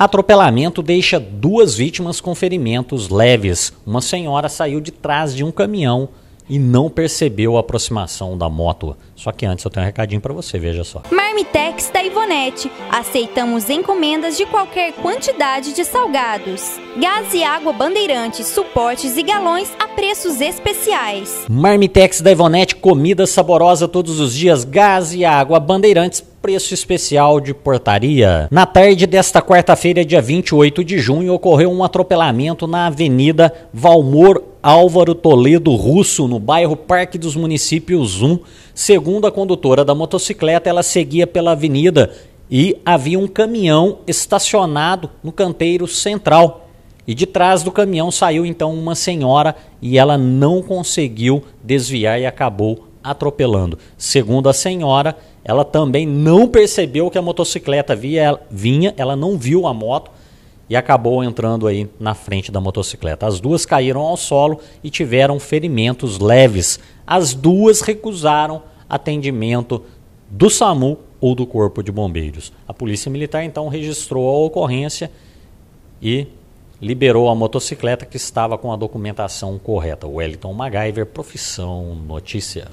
Atropelamento deixa duas vítimas com ferimentos leves. Uma senhora saiu de trás de um caminhão e não percebeu a aproximação da moto. Só que antes eu tenho um recadinho para você, veja só. Marmitex da Ivonete. Aceitamos encomendas de qualquer quantidade de salgados. Gás e água bandeirantes, suportes e galões a preços especiais. Marmitex da Ivonete, comida saborosa todos os dias, gás e água bandeirantes preço especial de portaria. Na tarde desta quarta-feira, dia 28 de junho, ocorreu um atropelamento na Avenida Valmor Álvaro Toledo Russo, no bairro Parque dos Municípios 1. Segundo a condutora da motocicleta, ela seguia pela avenida e havia um caminhão estacionado no canteiro central. E de trás do caminhão saiu então uma senhora e ela não conseguiu desviar e acabou atropelando. Segundo a senhora, ela também não percebeu que a motocicleta via, vinha, ela não viu a moto e acabou entrando aí na frente da motocicleta. As duas caíram ao solo e tiveram ferimentos leves. As duas recusaram atendimento do SAMU ou do Corpo de Bombeiros. A Polícia Militar então registrou a ocorrência e liberou a motocicleta que estava com a documentação correta. Wellington MacGyver, profissão notícia.